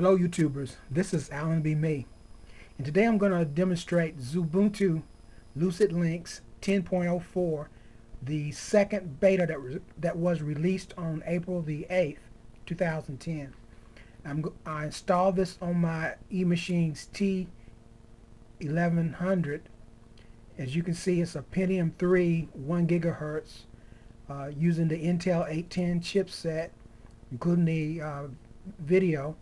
Hello YouTubers, this is Allen Bethea. And today I'm going to demonstrate Xubuntu Lucid Lynx 10.04 the second beta that, that was released on April the 8th 2010 I'm, I installed this on my eMachines T1100 as you can see it's a Pentium 3 1 gigahertz uh, using the Intel 810 chipset including the uh, video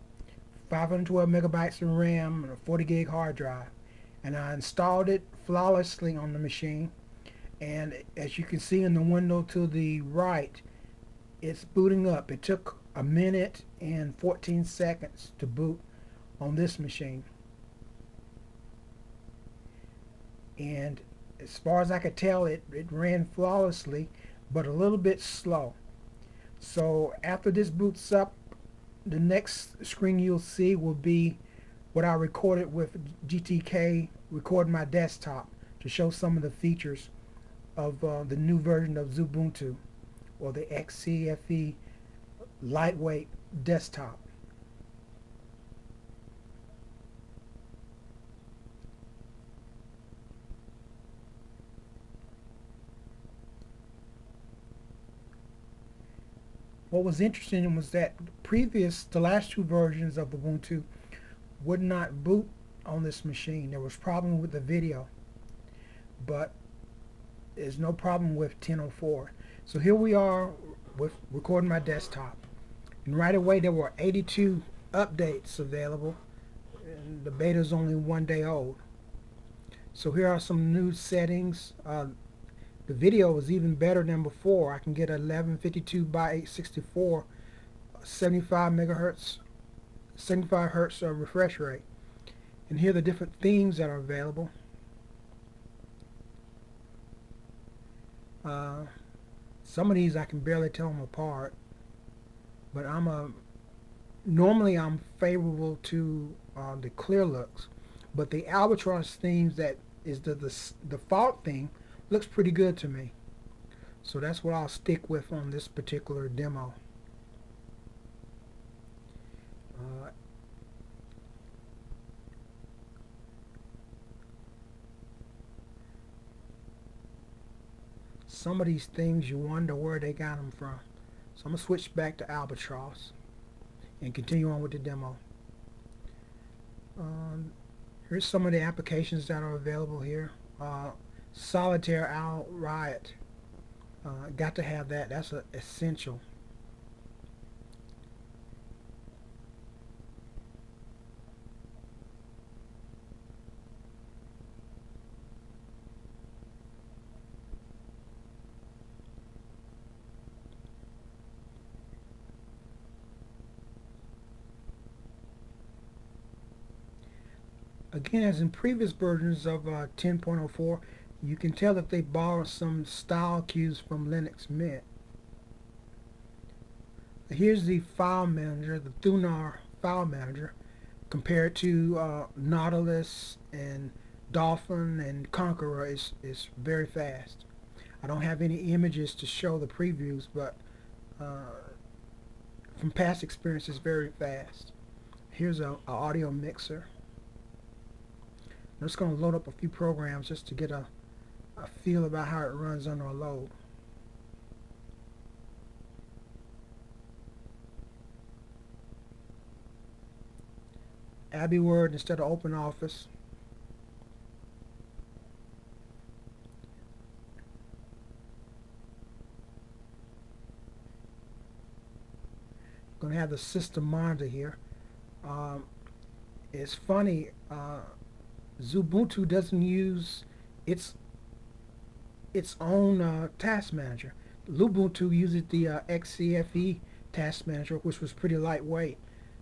512 megabytes of RAM and a 40 gig hard drive. And I installed it flawlessly on the machine. And as you can see in the window to the right it's booting up. It took a minute and 14 seconds to boot on this machine. And as far as I could tell it, it ran flawlessly but a little bit slow. So after this boots up the next screen you'll see will be what I recorded with GTK recording my desktop to show some of the features of uh, the new version of Xubuntu or the XCFE lightweight desktop. What was interesting was that previous, the last two versions of Ubuntu would not boot on this machine. There was problem with the video, but there's no problem with 1004. So here we are with recording my desktop. And right away there were 82 updates available and the beta is only one day old. So here are some new settings. Uh, the video is even better than before. I can get 1152 by 864, 75 megahertz, 75 hertz refresh rate. And here are the different themes that are available. Uh, some of these I can barely tell them apart, but I'm a normally I'm favorable to uh, the Clearlooks, but the albatross themes that is the, the default theme looks pretty good to me. So that's what I'll stick with on this particular demo. Uh, some of these things you wonder where they got them from. So I'm to switch back to Albatross and continue on with the demo. Um, here's some of the applications that are available here. Uh, Solitaire AisleRiot. Uh, got to have that. That's a essential. Again, as in previous versions of uh, 10.04, you can tell that they borrow some style cues from Linux Mint. Here's the file manager, the Thunar file manager, compared to uh, Nautilus and Dolphin and Konqueror is, is very fast. I don't have any images to show the previews, but uh, from past experience, it's very fast. Here's a, a audio mixer. I'm just going to load up a few programs just to get a I feel about how it runs under a load. AbiWord instead of Open Office. to have the system monitor here. Um, it's funny, uh, Xubuntu doesn't use its its own uh, task manager. Lubuntu uses the uh, XCFE task manager, which was pretty lightweight,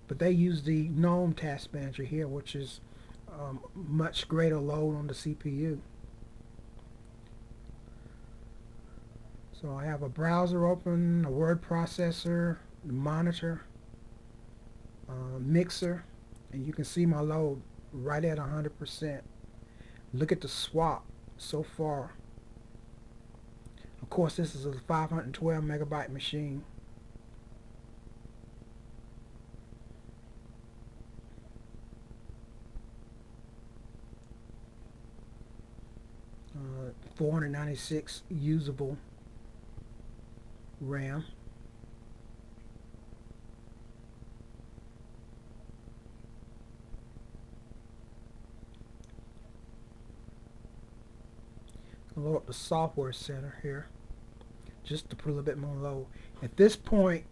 but they use the GNOME task manager here, which is um, much greater load on the CPU. So I have a browser open, a word processor, monitor, uh, mixer, and you can see my load right at 100%. Look at the swap so far. Of course, this is a 512 megabyte machine. Uh, 496 usable RAM. Load up the software center here just to put a little bit more load. At this point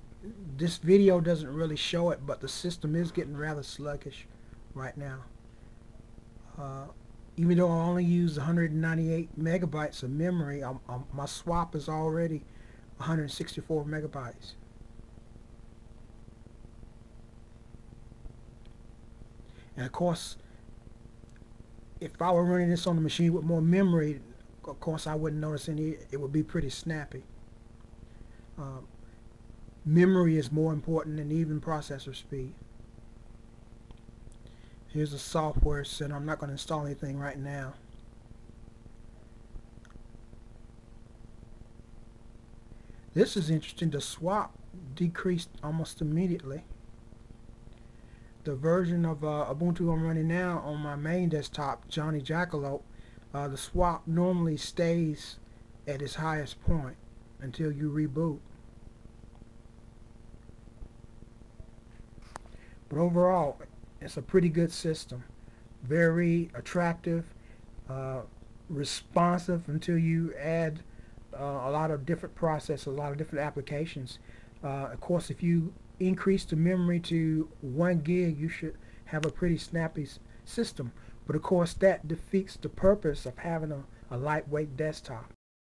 this video doesn't really show it but the system is getting rather sluggish right now. Uh, even though I only use 198 megabytes of memory, I'm, I'm, my swap is already 164 megabytes. And of course, if I were running this on the machine with more memory, of course I wouldn't notice any, it would be pretty snappy. Uh, memory is more important than even processor speed. Here's a software center. I'm not going to install anything right now. This is interesting. The swap decreased almost immediately. The version of uh, Ubuntu I'm running now on my main desktop, Jaunty Jackalope, uh, the swap normally stays at its highest point until you reboot. But overall, it's a pretty good system. Very attractive, uh, responsive until you add uh, a lot of different processes, a lot of different applications. Uh, of course, if you increase the memory to one gig, you should have a pretty snappy system. But of course, that defeats the purpose of having a, a lightweight desktop.